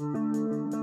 Música